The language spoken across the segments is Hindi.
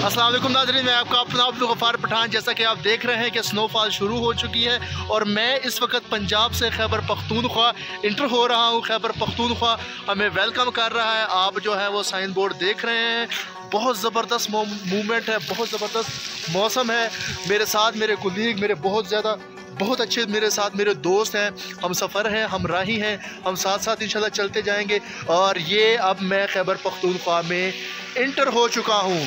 असलम नाजरीन, मैं आपका अपना अब्दुल गफ़ार पठान। जैसा कि आप देख रहे हैं कि स्नोफॉल शुरू हो चुकी है और मैं इस वक्त पंजाब से खैबर पख्तूनख्वा इंटर हो रहा हूँ, खैबर पख्तूनख्वा। हमें वेलकम कर रहा है, आप जो है वो साइन बोर्ड देख रहे हैं। बहुत ज़बरदस्त मूवमेंट है, बहुत ज़बरदस्त मौसम है। मेरे साथ मेरे कुलीग मेरे बहुत ज़्यादा, बहुत अच्छे मेरे साथ मेरे दोस्त हैं। हम सफ़र हैं, हम राही हैं, हम साथ साथ इंशाल्लाह चलते जाएँगे। और ये अब मैं खैबर पख्तूनख्वा में इंटर हो चुका हूँ।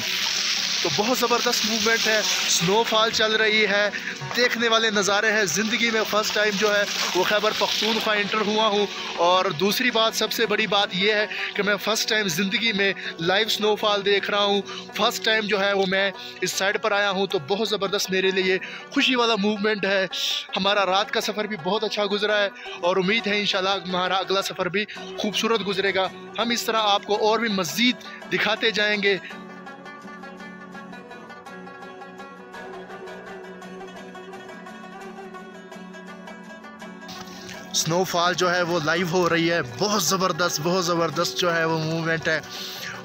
तो बहुत ज़बरदस्त मूवमेंट है। स्नोफॉल चल रही है। देखने वाले नज़ारे हैं। ज़िंदगी में फ़र्स्ट टाइम जो है, वो खैबर पख्तूनख्वा इंटर हुआ हूँ। और दूसरी बात, सबसे बड़ी बात यह है कि मैं फ़र्स्ट टाइम ज़िंदगी में लाइव स्नोफॉल देख रहा हूँ। फ़र्स्ट टाइम जो है, वो मैं इस साइड पर आया हूँ। तो बहुत ज़बरदस्त मेरे लिए खुशी वाला मूवमेंट है। हमारा रात का सफ़र भी बहुत अच्छा गुजरा है। और उम्मीद है इन हमारा अगला सफ़र भी खूबसूरत गुजरेगा। हम इस तरह आपको और भी मज़ीद दिखाते जाएँगे। स्नोफॉल जो है वो लाइव हो रही है। बहुत ज़बरदस्त बहुत ज़बरदस्त जो है वो मूवमेंट है।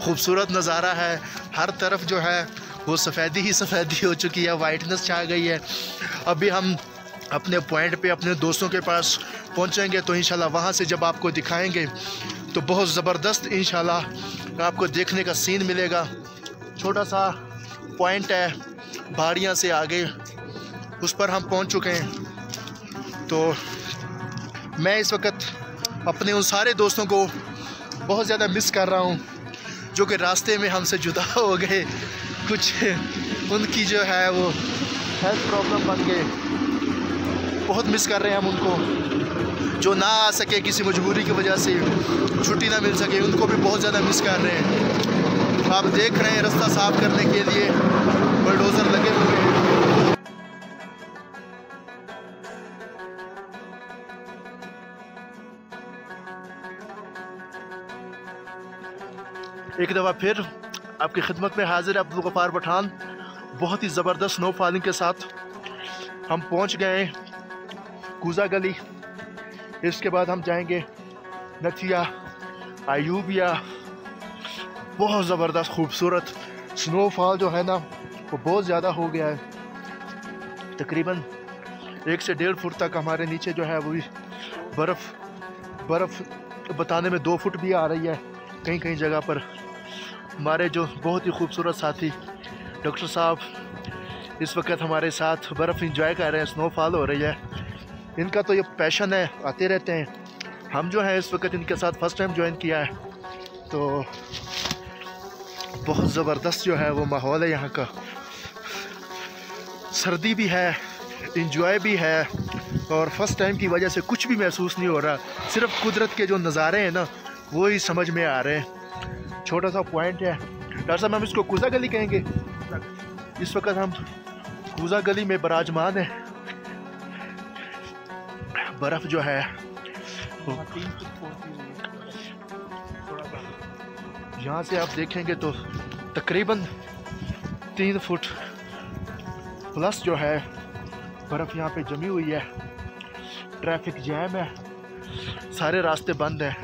खूबसूरत नज़ारा है। हर तरफ़ जो है वो सफ़ेदी ही सफ़ेदी हो चुकी है वाइटनेस छा गई है। अभी हम अपने पॉइंट पे, अपने दोस्तों के पास पहुँचेंगे तो इंशाल्लाह वहाँ से जब आपको दिखाएँगे तो बहुत ज़बरदस्त इंशाल्लाह आपको देखने का सीन मिलेगा। छोटा सा पॉइंट है पहाड़ियाँ से आगे, उस पर हम पहुँच चुके हैं। तो मैं इस वक्त अपने उन सारे दोस्तों को बहुत ज़्यादा मिस कर रहा हूँ, जो कि रास्ते में हमसे जुदा हो गए। कुछ उनकी जो है वो हेल्थ प्रॉब्लम बन गए। बहुत मिस कर रहे हैं हम उनको। जो ना आ सके किसी मजबूरी की वजह से, छुट्टी ना मिल सके, उनको भी बहुत ज़्यादा मिस कर रहे हैं। आप देख रहे हैं रास्ता साफ़ करने के लिए बलडोज़र लगे हुए हैं। एक दफ़ा फिर आपकी खिदमत में हाजिर अब्दुल गफ़ार पठान। बहुत ही ज़बरदस्त स्नो फॉलिंग के साथ हम पहुँच गए कूजा गली। इसके बाद हम जाएँगे नथिया, आयूबिया। बहुत ज़बरदस्त खूबसूरत स्नोफॉल जो है ना, वो बहुत ज़्यादा हो गया है। तकरीबन एक से डेढ़ फुट तक हमारे नीचे जो है, वो बर्फ़ बर्फ़ बताने में दो फुट भी आ रही है। कहीं कहीं जगह पर हमारे जो बहुत ही खूबसूरत साथी, डॉक्टर साहब, इस वक्त हमारे साथ बर्फ़ इंजॉय कर रहे हैं स्नोफॉल हो रही है। इनका तो ये पैशन है, आते रहते हैं। हम जो हैं इस वक्त इनके साथ फ़र्स्ट टाइम ज्वाइन किया है। तो बहुत ज़बरदस्त जो है वो माहौल है यहाँ का। सर्दी भी है इंजॉय भी है, और फ़र्स्ट टाइम की वजह से कुछ भी महसूस नहीं हो रहा। सिर्फ़ कुदरत के जो नज़ारे हैं ना, वो ही समझ में आ रहे हैं। छोटा सा पॉइंट है। डॉक्टर साहब, हम इसको कुजा गली कहेंगे। इस वक्त हम कुजा गली में बराजमान है। बर्फ़ जो है यहाँ से आप देखेंगे तो तकरीबन तीन फुट प्लस जो है, बर्फ़ यहाँ पे जमी हुई है। ट्रैफ़िक जैम है। सारे रास्ते बंद हैं।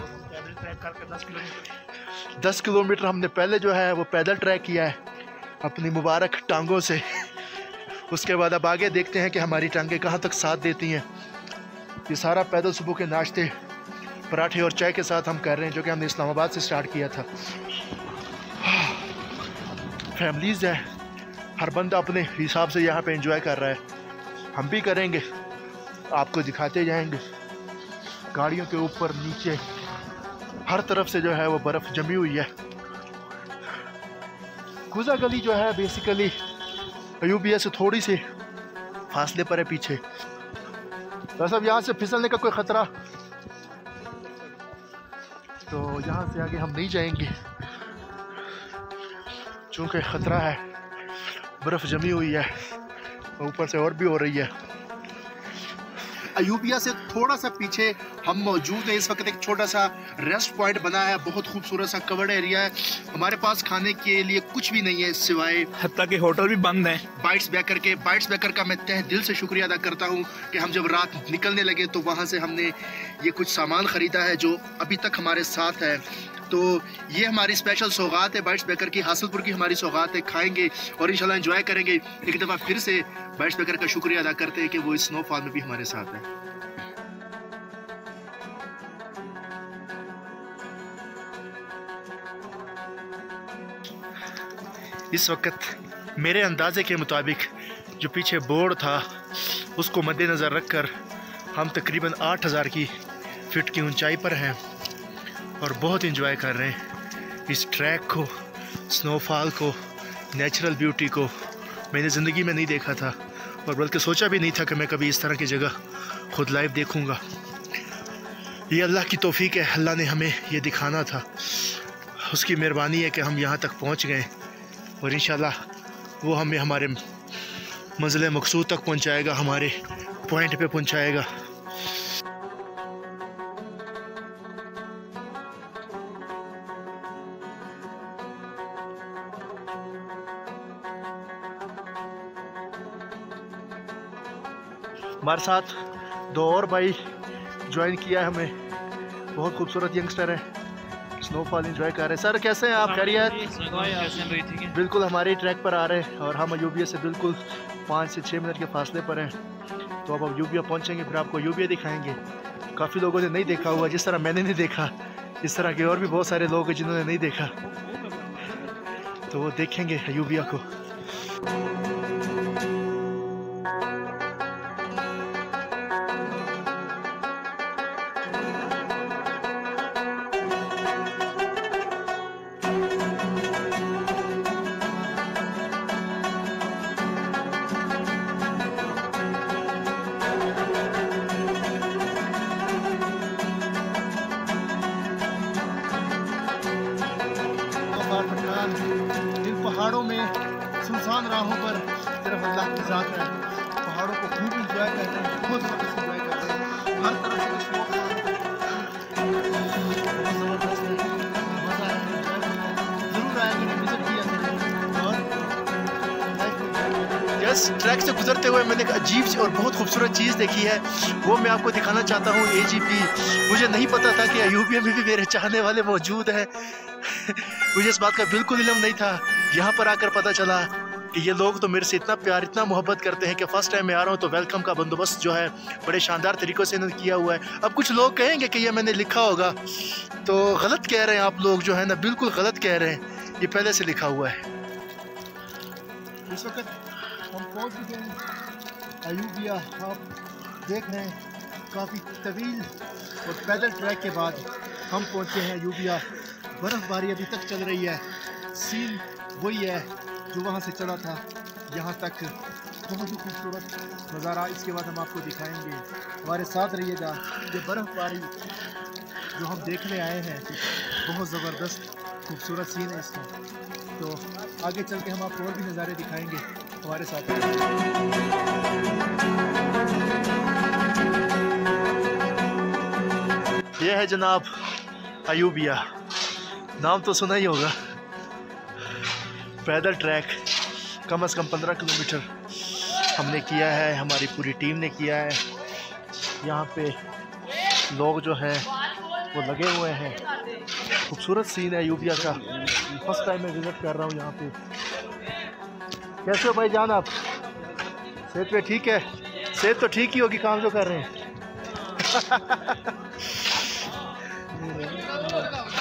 दस किलोमीटर हमने पहले जो है वो पैदल ट्रैक किया है, अपनी मुबारक टांगों से। उसके बाद अब आगे देखते हैं कि हमारी टांगें कहाँ तक साथ देती हैं। ये सारा पैदल सुबह के नाश्ते, पराठे और चाय के साथ हम कर रहे हैं, जो कि हमने इस्लामाबाद से स्टार्ट किया था। फैमिलीज़ है, हर बंदा अपने हिसाब से यहाँ पे एंजॉय कर रहा है। हम भी करेंगे, आपको दिखाते जाएँगे, गाड़ियों के ऊपर, नीचे। हर तरफ़ से जो है वो बर्फ़ जमी हुई है। गुजा गली जो है बेसिकली यूबीए से थोड़ी सी फासले पर है पीछे। बस अब यहाँ से फिसलने का कोई ख़तरा। तो यहाँ से आगे हम नहीं जाएँगे। चूँकि ख़तरा है, बर्फ़ जमी हुई है, ऊपर से और भी हो रही है। अयूबिया से थोड़ा सा पीछे हम मौजूद हैं। इस वक्त एक छोटा सा रेस्ट पॉइंट बना है बहुत खूबसूरत सा कवर्ड एरिया है। हमारे पास खाने के लिए कुछ भी नहीं है सिवाय हत्या के होटल भी बंद है। बाइट्स बैकर के बाइट्स बैकर का मैं तह दिल से शुक्रिया अदा करता हूँ कि हम जब रात निकलने लगे तो वहाँ से हमने ये कुछ सामान ख़रीदा है जो अभी तक हमारे साथ है। तो ये हमारी स्पेशल सौगात है बाइट्स बेकर की, हासिलपुर की हमारी सौगात है। खाएँगे और इंशाल्लाह एंजॉय करेंगे। एक दफ़ा फिर से बाइट्स बेकर का शुक्रिया अदा करते हैं कि वो इस स्नोफॉल में भी हमारे साथ है। इस वक्त मेरे अंदाजे के मुताबिक जो पीछे बोर्ड था, उसको मद्देनज़र रख कर हम तकरीबन आठ हज़ार की फ़िट की ऊंचाई पर हैं। और बहुत इंजॉय कर रहे हैं। इस ट्रैक को स्नोफॉल को नेचुरल ब्यूटी को मैंने ज़िंदगी में नहीं देखा था और बल्कि सोचा भी नहीं था कि मैं कभी इस तरह की जगह खुद लाइव देखूँगा। ये अल्लाह की तोफ़ी है, अल्लाह ने हमें ये दिखाना था। उसकी मेहरबानी है कि हम यहाँ तक पहुँच गए और इन वो हमें हमारे मंजिल मकसूद तक पहुँचाएगा, हमारे पॉइंट पे पहुँचाएगा। हमारे साथ दो और भाई ज्वाइन किया है हमें। बहुत खूबसूरत यंगस्टर है। स्नोफॉल इंजॉय कर रहे हैं। सर कैसे हैं आप? खैरियत? बिल्कुल हमारे ट्रैक पर आ रहे हैं और हम यूबिया से बिल्कुल पाँच से छः मिनट के फासले पर हैं। तो अब अब यूबिया पहुँचेंगे फिर आपको यूबिया दिखाएँगे। काफ़ी लोगों ने नहीं देखा हुआ जिस तरह मैंने नहीं देखा इस तरह के और भी बहुत सारे लोग हैं जिन्होंने नहीं देखा। तो वो देखेंगे यूबिया को। सुनसान राहों पर सिर्फ़ अल्लाह की ज़ात है। पहाड़ों को खूब इंजॉय कर रहे हैं बहुत इंजॉय कर रहे हैं। हर तरह से ट्रैक से गुजरते हुए मैंने एक अजीब और बहुत खूबसूरत चीज़ देखी है। वो मैं आपको दिखाना चाहता हूँ ए मुझे नहीं पता था कि अयूबिया में भी मेरे चाहने वाले मौजूद हैं। मुझे इस बात का बिल्कुल इलम नहीं था। यहाँ पर आकर पता चला कि ये लोग तो मेरे से इतना प्यार, इतना मोहब्बत करते हैं कि फ़र्स्ट टाइम मैं आ रहा हूँ तो वेलकम का बंदोबस्त जो है बड़े शानदार तरीक़ों से इन्होंने किया हुआ है। अब कुछ लोग कहेंगे कि ये मैंने लिखा होगा। तो गलत कह रहे हैं आप लोग जो है ना, बिल्कुल गलत कह रहे हैं। ये पहले से लिखा हुआ है। इस वक्त हम पहुँच चुके हैं अयूबिया आप देख रहे हैं, काफ़ी तवील और पैदल ट्रैक के बाद हम पहुँचे हैं अयूबिया बर्फ़बारी अभी तक चल रही है। सीन वही है। जो वहाँ से चला था, यहाँ तक बहुत ही खूबसूरत नज़ारा। इसके बाद हम आपको दिखाएँगे, हमारे साथ रहिएगा ये बर्फ़बारी जो हम देखने आए हैं। बहुत ज़बरदस्त खूबसूरत सीन है इसका। तो आगे चल के हम आपको और भी नज़ारे दिखाएँगे हमारे साथ। ये है जनाब अयूबिया। नाम तो सुना ही होगा। पैदल ट्रैक कम से कम पंद्रह किलोमीटर हमने किया है, हमारी पूरी टीम ने किया है। यहाँ पे लोग जो हैं, वो लगे हुए हैं। खूबसूरत सीन है यूपिया का। फ़र्स्ट टाइम मैं विज़िट कर रहा हूँ यहाँ पे। कैसे हो भाई जान आप? सेहत पे ठीक है? सेहत तो ठीक ही होगी, काम जो कर रहे हैं।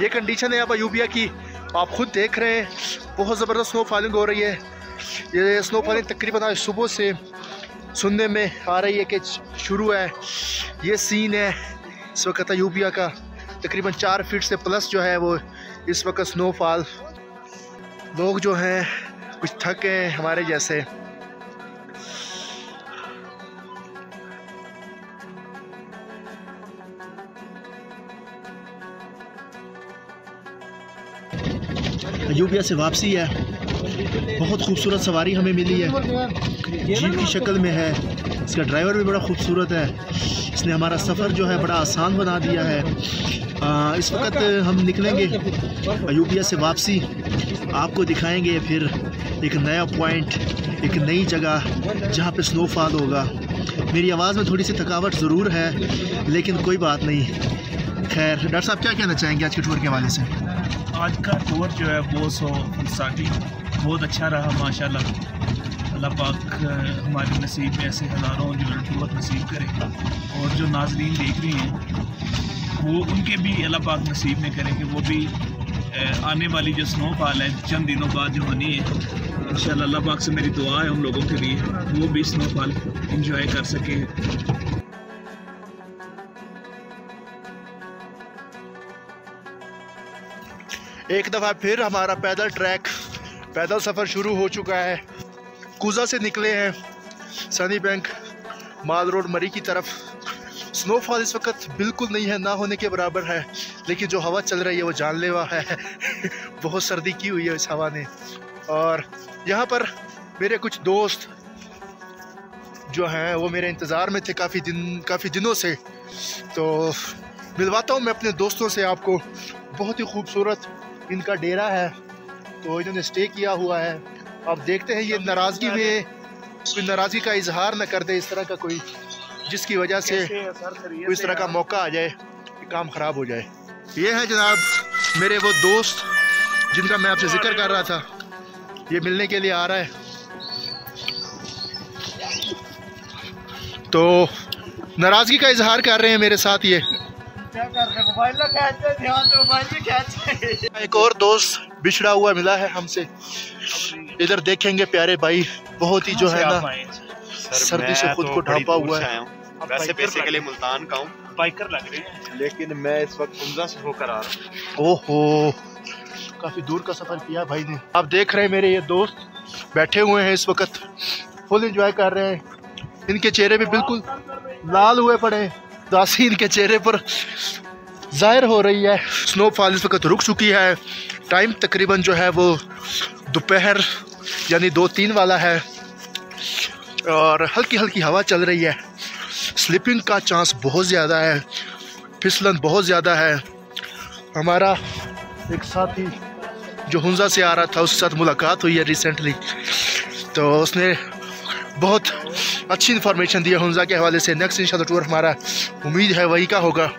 ये कंडीशन है अब यूबिया की। आप खुद देख रहे हैं, बहुत ज़बरदस्त स्नो फॉलिंग हो रही है। ये स्नो फॉलिंग तकरीबन आज सुबह से सुनने में आ रही है कि शुरू है। ये सीन है, इस वक्त यूपिया का। तकरीबन चार फीट से प्लस जो है वो इस वक्त स्नोफॉल लोग जो हैं, कुछ थक हैं हमारे जैसे। यूपिया से वापसी है। बहुत खूबसूरत सवारी हमें मिली है। जीप की शक्ल में है। इसका ड्राइवर भी बड़ा खूबसूरत है। इसने हमारा सफ़र जो है बड़ा आसान बना दिया है। आ, इस वक्त हम निकलेंगे। यूपिया से वापसी। आपको दिखाएँगे फिर एक नया पॉइंट एक नई जगह जहाँ पे स्नोफॉल होगा। मेरी आवाज़ में थोड़ी सी थकावट ज़रूर है लेकिन कोई बात नहीं। खैर, डॉक्टर साहब, क्या कहना चाहेंगे आज के टूर के हवाले से? आज का टूर जो है, वो सो फलसाटी बहुत अच्छा रहा, माशाल्लाह। अल्लाह पाक हमारे नसीब में ऐसे हज़ारों जो है टूर नसीब करे और जो नाजरीन देख रही हैं, वो उनके भी अल्लाह पाक नसीब में करें कि वो भी आने वाली जो स्नोफॉल है, चंद दिनों बाद जो होनी है इन अल्लाह पाक से मेरी दुआ है उन लोगों के लिए, वो भी स्नोफॉल इंजॉय कर सके। एक दफ़ा फिर हमारा पैदल ट्रैक, पैदल सफ़र शुरू हो चुका है। कूजा से निकले हैं सनी बैंक, माल रोड मरी की तरफ़। स्नोफॉल इस वक्त बिल्कुल नहीं है, ना होने के बराबर है, लेकिन जो हवा चल रही है वो जानलेवा है। बहुत सर्दी की हुई है इस हवा ने। और यहाँ पर मेरे कुछ दोस्त जो हैं, वो मेरे इंतज़ार में थे काफ़ी दिन, काफ़ी दिनों से। तो मिलवाता हूँ मैं अपने दोस्तों से आपको। बहुत ही खूबसूरत इनका डेरा है तो इन्होंने स्टे किया हुआ है। अब देखते हैं ये नाराज़गी में कोई नाराज़गी का इजहार न कर दे इस तरह का कोई जिसकी वजह से कोई इस तरह का मौका आ जाए कि काम ख़राब हो जाए। ये है जनाब मेरे वो दोस्त जिनका मैं आपसे ज़िक्र कर रहा था। ये मिलने के लिए आ रहा है। तो नाराज़गी का इजहार कर रहे हैं मेरे साथ ये। एक और दोस्त बिछड़ा हुआ मिला है हमसे। इधर देखेंगे प्यारे भाई बहुत ही जो है ना सर्दी से खुद को ढापा हुआ है। वैसे बेसिकली मुल्तान का हूँ। बाइकर लग रहे हैं। लेकिन मैं इस वक्त उमजा से होकर आ रहा हूँ। ओहो काफ़ी दूर का सफ़र किया भाई ने। आप देख रहे हैं मेरे ये दोस्त बैठे हुए हैं इस वक्त फुल एंजॉय कर रहे हैं। इनके चेहरे भी बिल्कुल लाल हुए पड़े दासी इनके चेहरे पर। ज़ाहिर हो रही है स्नोफॉल इस वक्त रुक चुकी है। टाइम तकरीबन जो है वो दोपहर, यानी दो तीन वाला है। और हल्की हल्की हवा चल रही है। स्लिपिंग का चांस बहुत ज़्यादा है। फिसलन बहुत ज़्यादा है। हमारा एक साथी जो हुंजा से आ रहा था, उसके साथ मुलाकात हुई है रिसेंटली तो उसने बहुत अच्छी इन्फॉर्मेशन दी है हुंजा के हवाले से। नेक्स्ट इंशा टूर हमारा उम्मीद है वही का होगा।